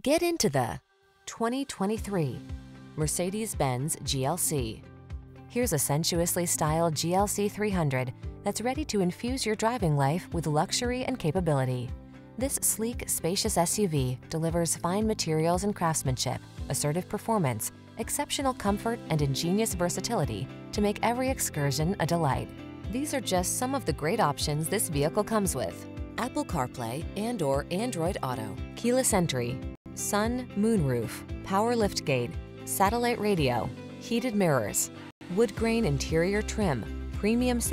Get into the 2023 Mercedes-Benz GLC. Here's a sensuously styled GLC 300 that's ready to infuse your driving life with luxury and capability. This sleek, spacious SUV delivers fine materials and craftsmanship, assertive performance, exceptional comfort, and ingenious versatility to make every excursion a delight. These are just some of the great options this vehicle comes with. Apple CarPlay and or Android Auto, keyless entry, sun, moonroof, power liftgate, satellite radio, heated mirrors, wood grain interior trim, premium sound